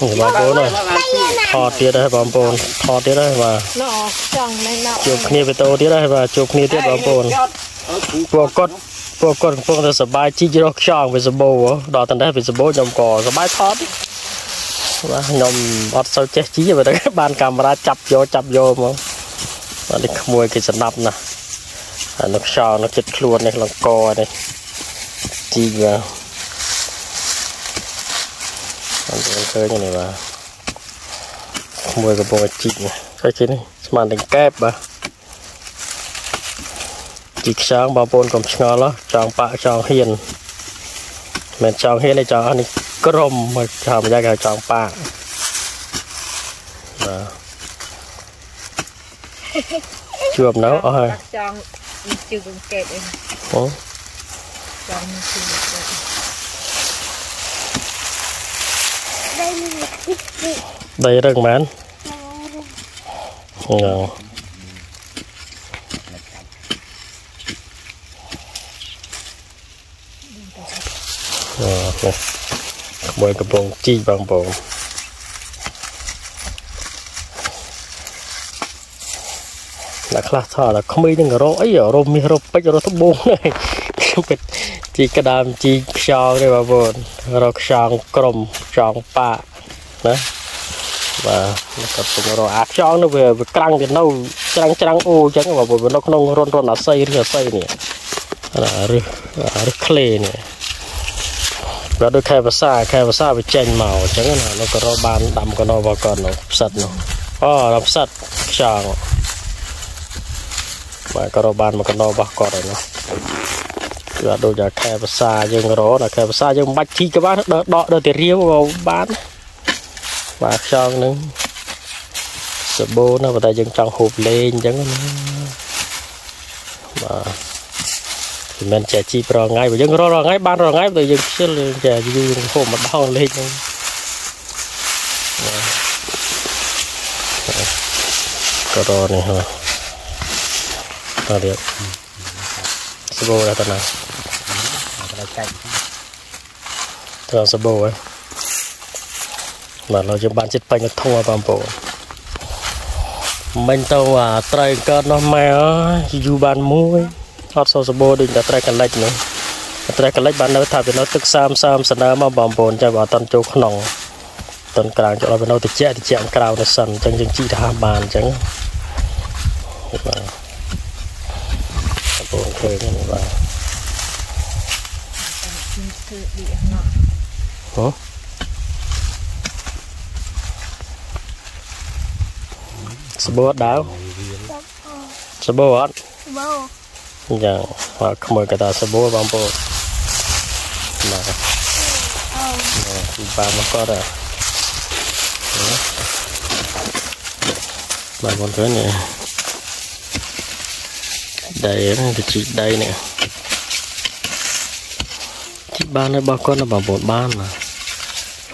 បងប្អូនអើយថតទៀតហើយបងប្អូនថតទៀតហើយបាទ nó chồng này nọ ជួបគ្នាវីដេអូទៀតហើយបាទជួបគ្នាទៀតបងប្អូនពួកគាត់ពួកគាត់កំពុងតែសប្បាយជីករកខ្យងវាសម្បូរដល់តណ្ដេះវាសម្បូរខ្ញុំក៏សប្បាយថតបាទខ្ញុំអត់សូវចេះជីទេតែបានកាមេរ៉ាចាប់យកចាប់យកមកបាទនេះក្មួយគេស្ដាប់ណាស់អានោះខ្យងនោះចិត្តខ្លួននេះលង្កនេះជីបាទអត់ ឃើញនេះបាទក្មួយកំពុងតែជីកនេះឃើញគេនេះស្មានតែកែបបាទជីខ្យងបងប្អូនកុំឆ្ងល់ហ៎ចង់បាក់ចង់ហ៊ានមិនមែនចង់ហ៊ានទេចង់អស់នេះក្រុមមកចាំយ៉ាងគេហៅចង់បាក់បាទជួបនៅអស់ហើយ Các chồng chưa cũng kẹt đấy អូ chồng chưa cũng kẹt ដីរឹងមែនហ្នឹងអូនេះក្មួយកំពុងជីកបងប្អូនអ្នកខ្លះថតថាក្មេងនឹងរកអីរកមាសរកពេជ្ររកត្បូងហ្នឹងខ្ញុំពិត ជីកក្តាមជីកខ្យងទេបងប្អូនរកខ្យងក្រុមខ្យងប៉ាណាបាទគាត់ពុំរកអាខ្យងនោះវាវាក្រាំងទៅនៅច្រាំងច្រាំងអូអញ្ចឹងបងប្អូនវានៅក្នុងរុនរុនអាស័យឬអាស័យនេះអារឹសអារឹសក្លេនេះបាទដូចខែភាសាខែភាសាវាចេញមកអញ្ចឹងណានោះក៏រកបានដាំកណោរបស់គាត់នោះផ្សិតនោះអូដល់ផ្សិតខ្យងបាទក៏រកបានមកកណោរបស់គាត់ហើយនោះ គឺអត់ដូចតែខែភាសាយើងរកតែខែភាសាយើងមិនបាច់ជីក៏បានដកដកដល់តែរាវក៏បានបាទខ្យងនឹងសបូណាប៉ុន្តែយើងចង់ហូបលេងអញ្ចឹងណាបាទមិនមែនចេះជីប្រងថ្ងៃបើយើងរករងថ្ងៃបានរងថ្ងៃតែយើងខ្ជិលយើងចេះយូរហូបម្ដងលេងហ្នឹងក៏រនេះហ៎តើទៀតសបូដល់ តណា lại chạy ត្រូវសបូហ៎បាទเราយើងបានចិត្តបាញ់ទៅធំបងប្អូនមិញទៅអាត្រីកើតនោះម៉ែអើយយូរបានមួយអត់សូវសបូដូចតែត្រីកលិចនោះត្រីកលិចបាននៅថាវានៅទឹកសាមសាមសនើមកបងប្អូនចាំបើអត់តន់ចូលក្នុងតន់ក្រាងចូលវានៅតិចតិចក្រៅទៅសិនអញ្ចឹងយើងជីកទៅហាបានអញ្ចឹងបាទបងប្អូនឃើញទេបាទ Cứ bị nọ ហ៎សបូអត់ដាវសបូអត់ bố យ៉ាងបាទក្មួយក៏តាសបូបងប្អូ ជីកដីនេះជីកបានហើយបងគាត់ណាបងប្អូនបានណា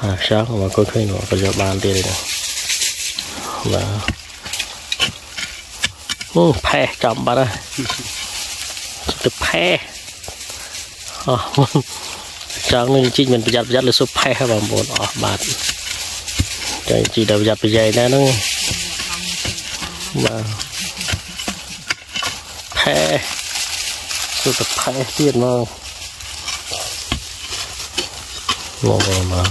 អាខ្យល់បងគាត់ឃើញក៏យកបានទៀតនេះបាទអូផេះចំបាត់ហើយទៅផេះអស់ចង់នឹងជីកមិនប្រយ័ត្នប្រយ័ត្នលើសុបផេះហើយបងប្អូនអស់បាត់តែជីកដល់ប្រយ័ត្នប្រយែងណាហ្នឹងបាទផេះសុបទៅផេះទៀតមក មកបងមក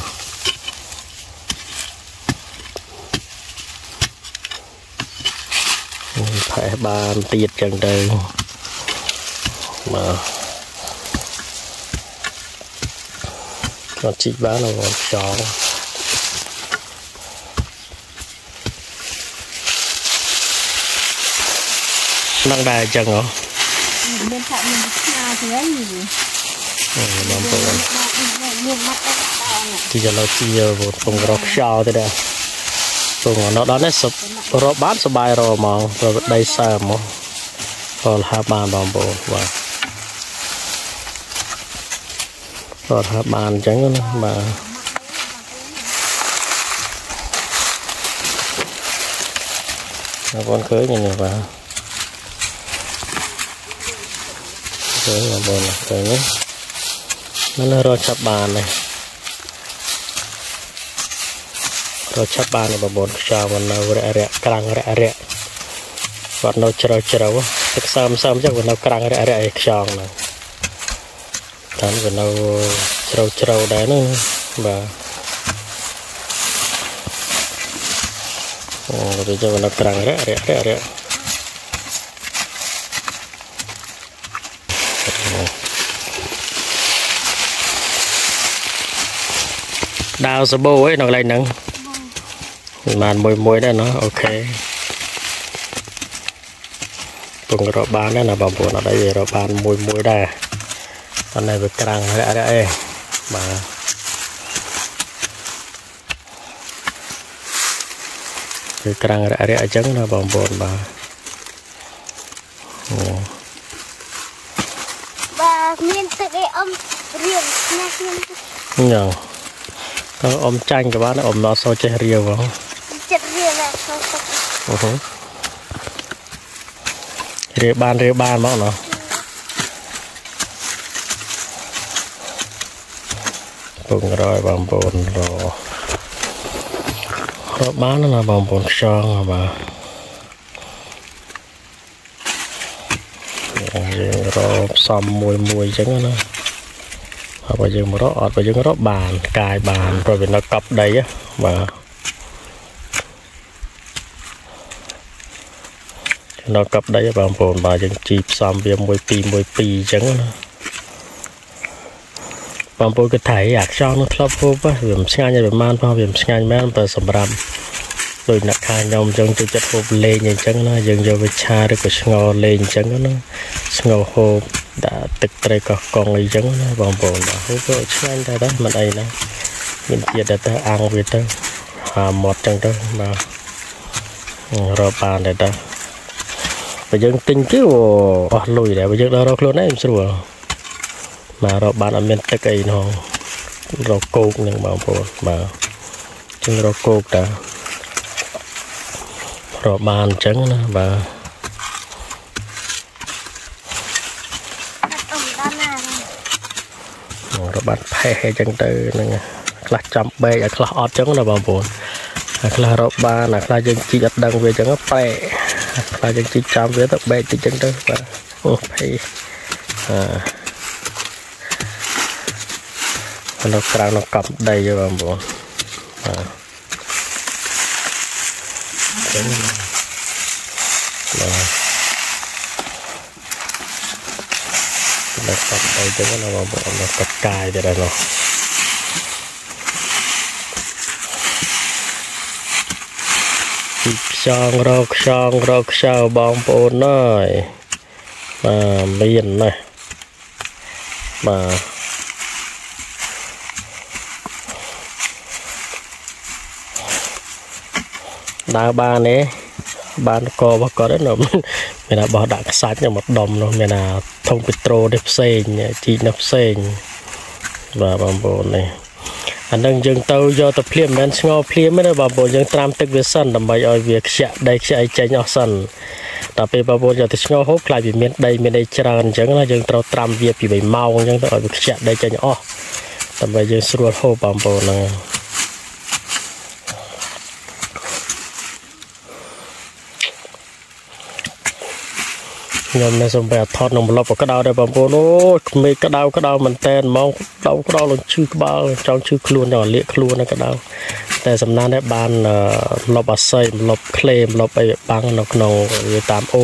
ផេះបានទៀតចឹងទៅបាទគាត់ជីកបានហើយបងខ្យល់នឹងដែរចឹងហ៎ bên cạnh mình nhà thế ấy gì អឺ បងប្អូន nhìn mắt em tao này ទីចលោជីបងពងរកខ្យល់ទៅដែរពងនៅដល់នេះសពរកបានសបាយរកហ្មងរកដីសើមហ្មងក៏លហាបានបងប្អូនបាទក៏លហាបានអញ្ចឹងណាបាទបងប្អូនឃើញនេះបាទឃើញបងប្អូនឃើញនេះ មិនរកចាប់បានទេរកឆាប់បានបងប្អូនខ្យល់មិននៅរះរះក្រាំងរះរះគាត់នៅជ្រៅជ្រៅទឹកសើមសើមចឹងវានៅក្រាំងរះរះឯខ្យល់ហ្នឹងតាមវានៅជ្រៅជ្រៅដែរហ្នឹងបាទអូវាចឹងវានៅក្រាំងរះរះរះ ដាវសបោឯនៅកន្លែងហ្នឹងបានមួយមួយដែរណោះអូខេពងរកបានដែរណាបងប្អូនអត់អីរកបានមួយមួយដែរតោះនេះវាក្រាំងរាក់រាក់អេបាទវាក្រាំងរាក់រាក់អញ្ចឹងណាបងប្អូនបាទអូបើមានទឹកអីអ៊ំរៀងណាស់ខ្ញុំញ៉ាំ តើអ៊ំចាញ់ក៏បានដែរអ៊ំអត់សូវចេះរាវហ្មងចិត្តរៀងដល់ចូលទឹកអឺហឺរាវបានរាវបានមកណោះពងរយបងប្អូនររកបានណាបងប្អូនខ្យងបាទយើងរកផ្សំមួយមួយអញ្ចឹងណា ហើយបើយើងមករកអត់បើយើងរកបានកាយបានព្រោះវានៅកប់ដីណាបាទនៅកប់ដីបងប្អូនបាទយើងជីផ្សំវាមួយពីរមួយពីរអញ្ចឹងណាបងប្អូនគិតថាអាខ្យងនោះធ្លាប់ហូបវាមិនឆ្ងាញ់ឲ្យប្រហែលផងវាមិនឆ្ងាញ់មែនតែសម្រាប់ដូចអ្នកខាងខ្ញុំអញ្ចឹងចូលចិត្តហូបលេងអញ្ចឹងណាយើងយកវាឆាឬក៏ឆ្ងល់លេងអញ្ចឹងណាឆ្ងល់ហូប ដាក់ទឹកត្រីកោះកុងអីចឹងណាបងប្អូនបាទហូបទៅឆ្ងាញ់តែដែរមិនអីណាមានជាតិទៅអាំងវាទៅហាមាត់ចឹងទៅបាទរកបានតែដែរបើយើងទិញទៅអស់លុយដែរបើយើងដល់រកខ្លួនឯងស្រួលមករកបានអត់មានទឹកអីណោះរកគោកនឹងបងប្អូនបាទជាងរកគោកតារកបានអញ្ចឹងណាបាទ អ៊ំដល់ណា រកបានផេះអញ្ចឹងទៅហ្នឹងខ្លះចាំបែកឲ្យខ្លះអត់អញ្ចឹងណាបងប្អូនហើយខ្លះរកបានហើយខ្លះយើងជីកអត់ដឹងវាអញ្ចឹងប៉ែខ្លះយើងជីកចាំវាទៅបែកតិចអញ្ចឹងទៅបាទអូផេះអានៅក្រៅនៅកប់ដីទេបងប្អូនបាទចឹងបាទ នៅកប់ដីចឹងណាបងប្អូននៅកប់កាយទៅដែរនោះពីខ្យងរកខ្យងរកខ្យៅបងប្អូនអើយបាទមានណាស់បាទដើរបានទេ បានករបស់គាត់ហ្នឹងមានថាបោះដាក់ខ្សាច់ហ្នឹងមកដុំនោះមានថាធុងពេត្រូនេះផ្សេងជីកនេះផ្សេងបាទបងប្អូននេះអានឹងយើងទៅយកទៅភ្លាមមិនមែនស្ងោភ្លាមទេបងប្អូនយើងត្រាំទឹកវាសិនដើម្បីឲ្យវាខ្ជាក់ដីខ្ជាក់អីចេញអស់សិនដល់ពេលបងប្អូនយកទៅស្ងោហូបខ្លាចវាមានដីមានដីច្រើនអញ្ចឹងណាយើងត្រូវត្រាំវាពី3ម៉ោងអញ្ចឹងទៅឲ្យវាខ្ជាក់ដីចេញអស់ដើម្បីយើងស្រួលហូបបងប្អូនហ្នឹង ខ្ញុំនៅសំបីអត់ថតក្នុងប្លុកក៏ក្តៅដែរបងប្អូនអូយក្មេកក្តៅក្តៅមែនតែនហ្មងក្តៅក្តៅឡើងឈឺក្បាលចង់ឈឺខ្លួនចង់លាកខ្លួនហ្នឹងក្តៅតែសំណានដែរបានលុបអាស័យលុបក្លេមលុបអីបាំងនៅក្នុងវាតាមអូ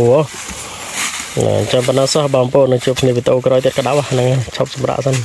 អញ្ចឹងប៉ុណ្ណោះសោះបងប្អូននឹងជួបគ្នាវីដេអូក្រោយទៀតក្តៅហ្នឹងឈប់សម្រាប់សិន